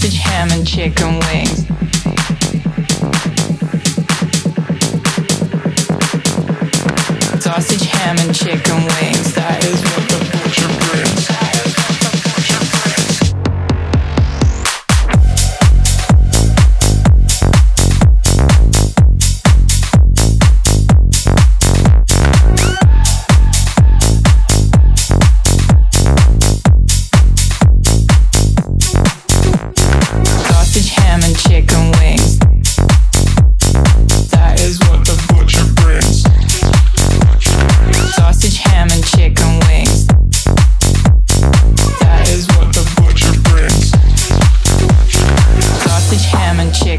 Sausage, ham, and chicken wings. Sausage, ham, and chicken wings.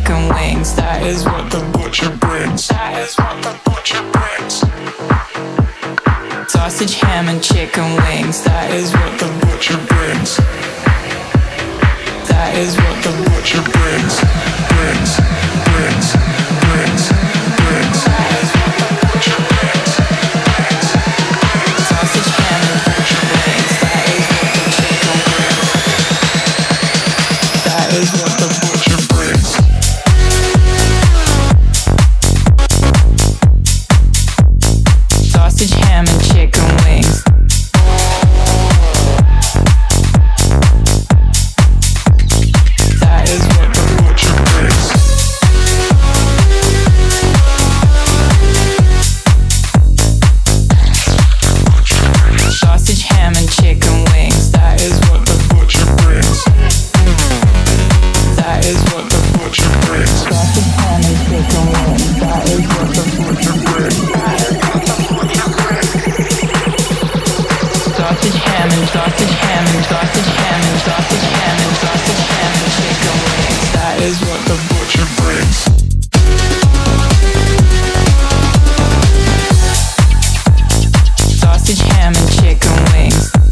Chicken wings. That is what the butcher brings. That is what the butcher brings. Sausage, ham, and chicken wings. That is what the butcher brings. That is what the butcher brings, brings, brings, brings, brings. That is what the butcher brings. Sausage, ham, and butcher wings. That is what the chicken brings. That is what the butcher sausage, ham, and chicken wings.